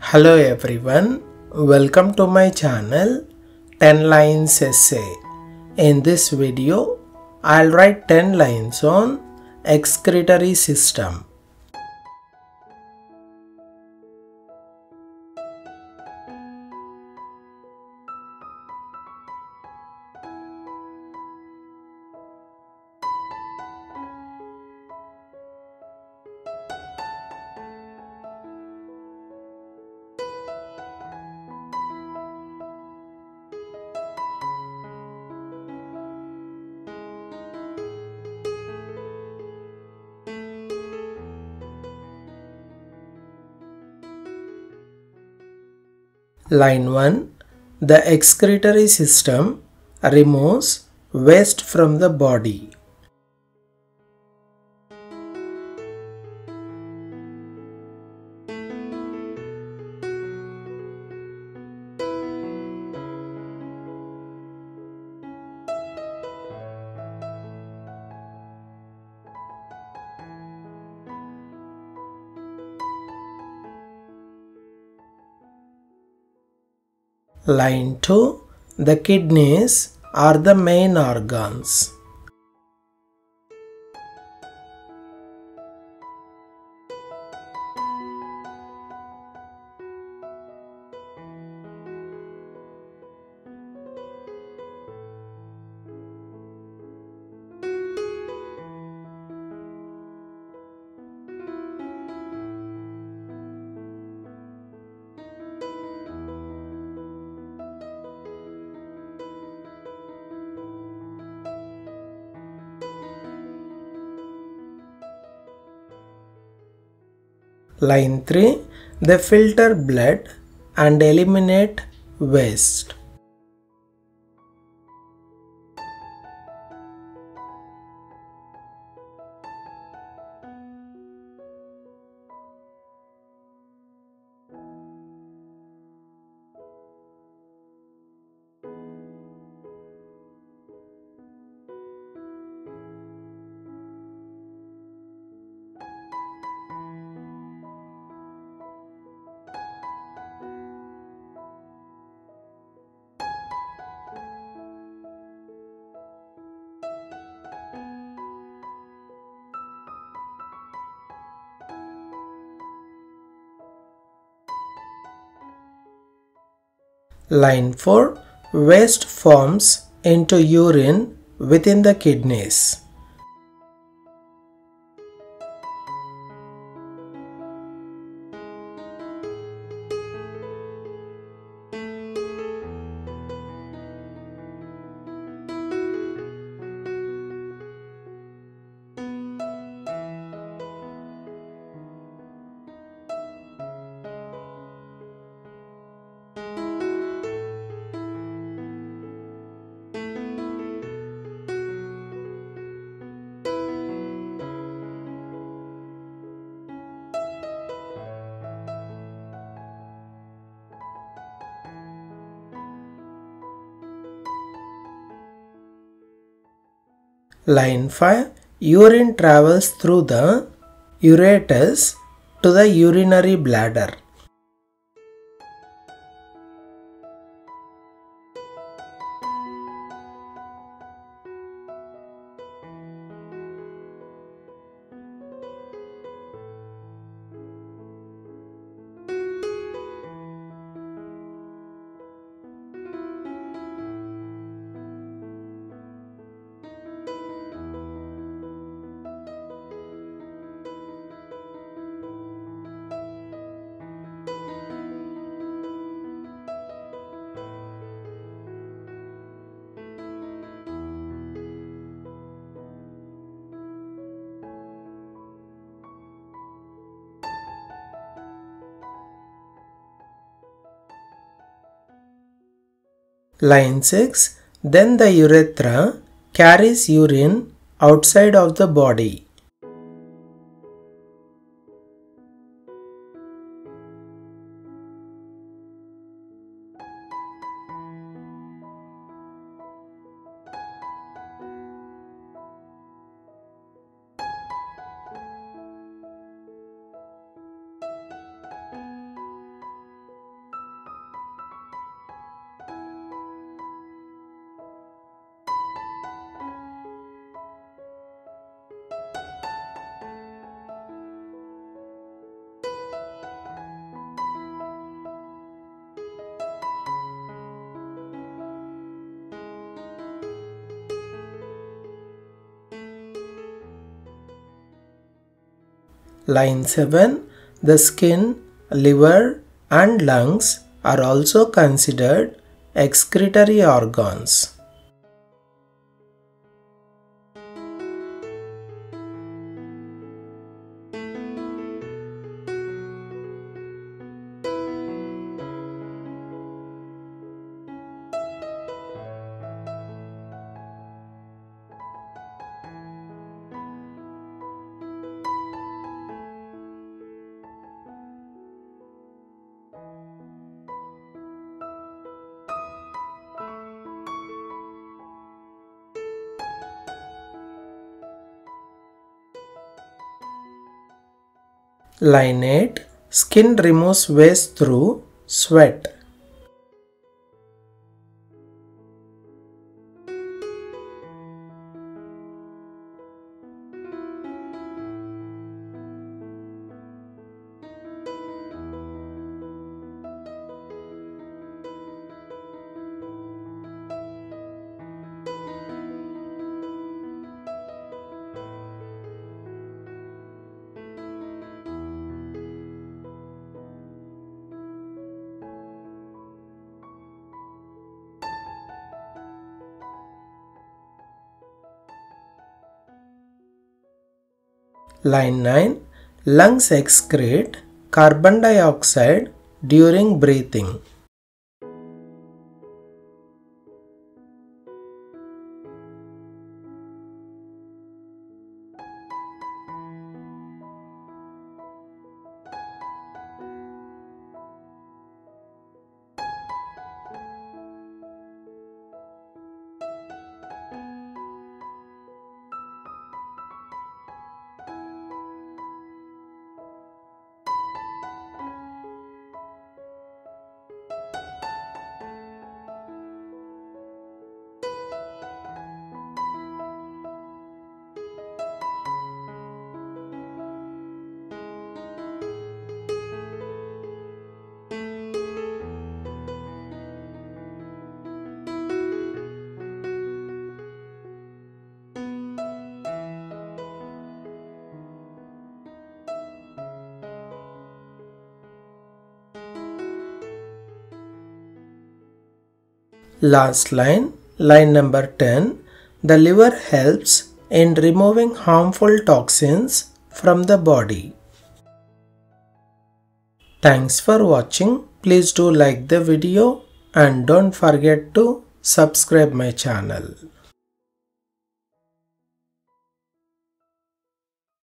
Hello everyone, welcome to my channel 10 lines essay. In this video, I'll write 10 lines on excretory system. Line 1 The excretory system removes waste from the body. Line 2 The kidneys are the main organs. Line 3 They filter blood and eliminate waste. Line 4 Waste forms into urine within the kidneys. Line 5 Urine travels through the ureters to the urinary bladder. Line 6 Then the urethra carries urine outside of the body. Line 7. The skin, liver and lungs are also considered excretory organs. Line 8 Skin removes waste through sweat. Line 9 Lungs excrete carbon dioxide during breathing. Last line, line number 10. The liver helps in removing harmful toxins from the body. Thanks for watching. Please do like the video and don't forget to subscribe my channel.